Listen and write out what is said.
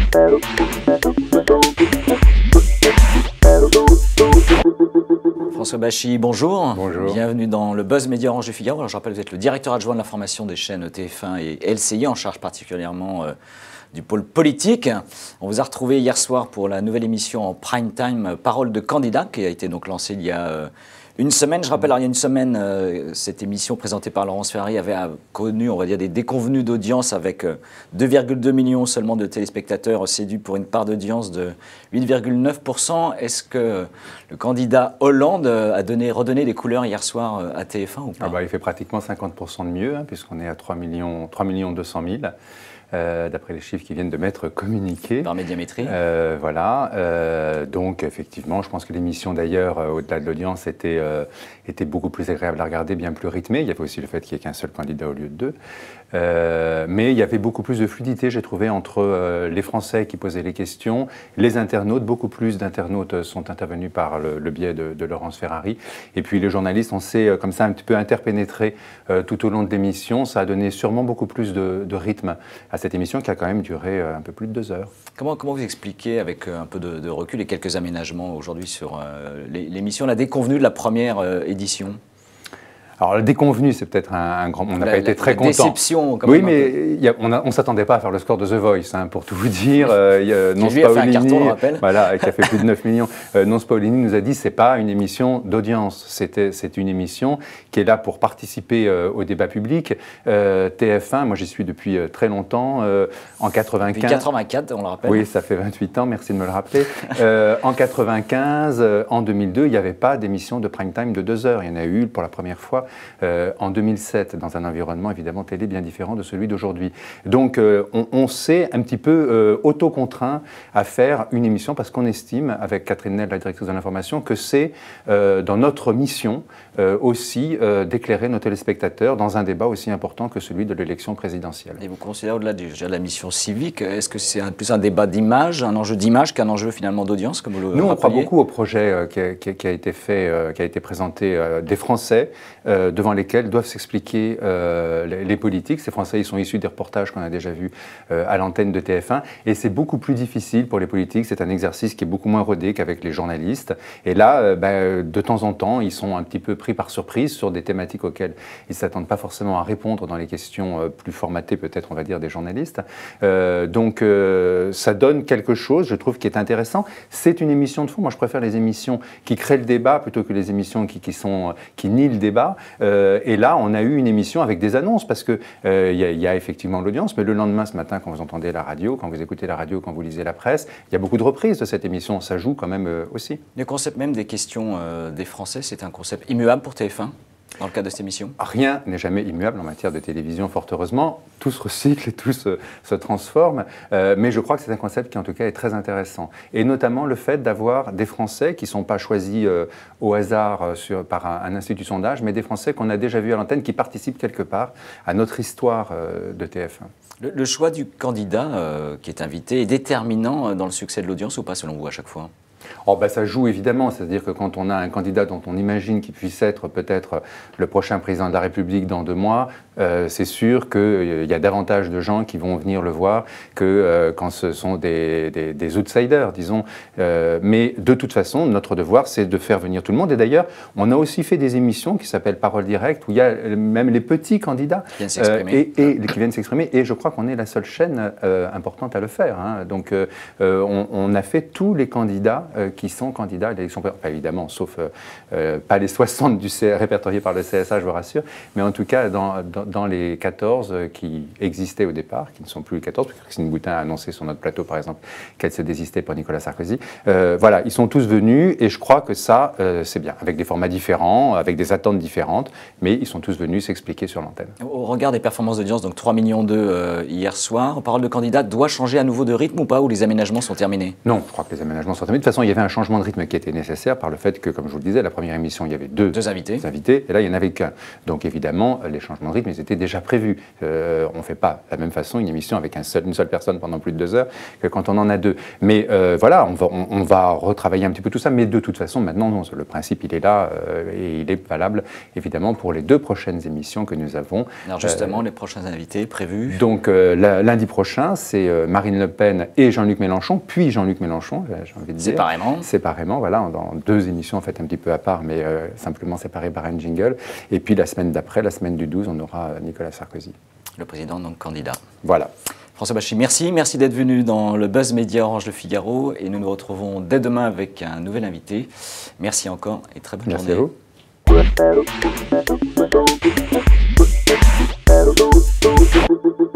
Thank you. François Bachy, bonjour. Bonjour. Bienvenue dans le Buzz Média Orange du Figaro. Alors, je rappelle, vous êtes le directeur adjoint de l'information des chaînes TF1 et LCI, en charge particulièrement euh, du pôle politique. On vous a retrouvé hier soir pour la nouvelle émission en prime time euh, Parole de candidat, qui a été donc lancée il y a euh, une semaine. Je rappelle, alors, il y a une semaine, euh, cette émission présentée par Laurence Ferrari avait connu, on va dire, des déconvenus d'audience avec euh, 2,2 millions seulement de téléspectateurs séduits pour une part d'audience de 8,9%. Est-ce que le candidat Hollande a donné, redonné les couleurs hier soir euh, à TF1 ou pas Ah bah, il fait pratiquement 50% de mieux, hein, puisqu'on est à 3 millions, 3 millions 200 000, euh, d'après les chiffres qui viennent de m'être communiqués. Par médiamétrie Euh, voilà, euh, donc effectivement, je pense que l'émission d'ailleurs, euh, au-delà de l'audience, était, euh, était beaucoup plus agréable à regarder, bien plus rythmée. Il y avait aussi le fait qu'il n'y ait qu'un seul candidat au lieu de deux. Euh, mais il y avait beaucoup plus de fluidité, j'ai trouvé, entre euh, les Français qui posaient les questions, les internautes. Beaucoup plus d'internautes euh, sont intervenus par le, le biais de, de Laurence Ferrari. Et puis les journalistes, on s'est euh, comme ça un petit peu interpénétré euh, tout au long de l'émission. Ça a donné sûrement beaucoup plus de, rythme à cette émission qui a quand même duré euh, un peu plus de deux heures. Comment, comment vous expliquez, avec un peu de, de recul et quelques aménagements aujourd'hui sur l'é- l'émission, la déconvenue de la première édition? Alors, le déconvenu, c'est peut-être un, un grand. On n'a La- pas été la- très la content. déception, quand Oui, même, mais y a- on ne s'attendait pas à faire le score de The Voice, hein, pour tout vous dire. Euh, y a- Qui, Nonce lui, a fait un carton, on le rappelle. Voilà, qui a fait plus de 9 millions. Euh, Nonce Paolini nous a dit c'est pas une émission d'audience, c'était- c'est une émission qui est là pour participer euh, au débat public. Euh, TF1, moi j'y suis depuis euh, très longtemps, euh, en 95. Depuis 84, on le rappelle. Oui, ça fait 28 ans, merci de me le rappeler. Euh, en 95, euh, en 2002, il n'y avait pas d'émission de prime time de deux heures. Il y en a eu pour la première fois euh, en 2007, dans un environnement évidemment télé bien différent de celui d'aujourd'hui. Donc euh, on, on s'est un petit peu euh, autocontraint à faire une émission parce qu'on estime, avec Catherine Nel, la directrice de l'information, que c'est euh, dans notre mission aussi d'éclairer nos téléspectateurs dans un débat aussi important que celui de l'élection présidentielle. Et vous considérez au-delà de la mission civique, est-ce que c'est plus un débat d'image, un enjeu d'image qu'un enjeu finalement d'audience, comme vous le Nous, on croit beaucoup au projet qui, a, qui été fait, qui a été présenté des Français, euh, devant lesquels doivent s'expliquer euh, les, politiques. Ces Français, ils sont issus des reportages qu'on a déjà vus euh, à l'antenne de TF1, et c'est beaucoup plus difficile pour les politiques. C'est un exercice qui est beaucoup moins rodé qu'avec les journalistes. Et là, ben, de temps en temps, ils sont un petit peu pris par surprise sur des thématiques auxquelles ils ne s'attendent pas forcément à répondre dans les questions plus formatées, peut-être, on va dire, des journalistes. Donc, ça donne quelque chose, je trouve, qui est intéressant. C'est une émission de fond. Moi, je préfère les émissions qui créent le débat plutôt que les émissions qui, qui sont, qui nient le débat. Euh, et là, on a eu une émission avec des annonces parce que euh, il y, a- effectivement l'audience, mais le lendemain, ce matin, quand vous entendez la radio, quand vous écoutez la radio, quand vous lisez la presse, il y a beaucoup de reprises de cette émission. Ça joue quand même euh, aussi. Le concept même des questions des Français, c'est un concept immuable pour TF1 dans le cadre de cette émission Rien n'est jamais immuable en matière de télévision, fort heureusement. Tout se recycle et tout se, se transforme. Euh, mais je crois que c'est un concept qui, en tout cas, est très intéressant. Et notamment le fait d'avoir des Français qui ne sont pas choisis euh, au hasard euh, sur, par un, un institut sondage, mais des Français qu'on a déjà vus à l'antenne qui participent quelque part à notre histoire euh, de TF1. le, le choix du candidat qui est invité est déterminant dans le succès de l'audience ou pas selon vous à chaque fois? Oh, bah, ça joue évidemment, c'est-à-dire que quand on a un candidat dont on imagine qu'il puisse être peut-être le prochain président de la République dans deux mois, euh, c'est sûr qu'il y a davantage de gens qui vont venir le voir que euh, quand ce sont des, des- des outsiders, disons. Euh, mais de toute façon, notre devoir, c'est de faire venir tout le monde. Et d'ailleurs, on a aussi fait des émissions qui s'appellent Parole directe, où il y a même les petits candidats Qui viennent s'exprimer. et, et qui viennent s'exprimer. Et je crois qu'on est la seule chaîne euh, importante à le faire. hein. Donc, euh, euh, on, on a fait tous les candidats euh, qui sont candidats à l'élection. Enfin, évidemment, sauf euh, euh, pas les 60 du C- répertoriés par le CSA, je vous rassure, mais en tout cas dans, dans- dans les 14 euh, qui existaient au départ, qui ne sont plus les 14, parce que Christine Boutin a annoncé sur notre plateau, par exemple, qu'elle se désistait pour Nicolas Sarkozy. Euh, voilà, ils sont tous venus et je crois que ça, euh, c'est bien, avec des formats différents, avec des attentes différentes, mais ils sont tous venus s'expliquer sur l'antenne. Au regard des performances d'audience, donc 3 millions d'eux hier soir, parole de candidat doit changer à nouveau de rythme ou pas, ou les aménagements sont terminés? Non, je crois que les aménagements sont terminés. De toute façon, il y avait un changement de rythme qui était nécessaire par le fait que, comme je vous le disais, la première émission, il y avait deux, deux invités. invités, et là, il n'y en avait qu'un. Donc évidemment, les changements de rythme, ils étaient déjà prévus. Euh, on ne fait pas de la même façon une émission avec un seul, une seule personne pendant plus de deux heures que quand on en a deux. Mais euh, voilà, on va, on, va, retravailler un petit peu tout ça, mais de toute façon, maintenant, non, le principe, il est là euh, et il est valable, évidemment, pour les deux prochaines émissions que nous avons. Alors justement, les prochains invités prévus Donc lundi prochain, c'est Marine Le Pen et Jean-Luc Mélenchon, puis Jean-Luc Mélenchon, j'ai envie de dire. Séparément. Séparément, voilà, dans deux émissions en fait un petit peu à part, mais simplement séparées par un jingle. Et puis la semaine d'après, la semaine du 12, on aura Nicolas Sarkozy. Le président, donc candidat. Voilà. François Bachy, merci. Merci d'être venu dans le Buzz Média Orange Le Figaro. Et nous nous retrouvons dès demain avec un nouvel invité. Merci encore et très bonne merci journée. Merci à vous.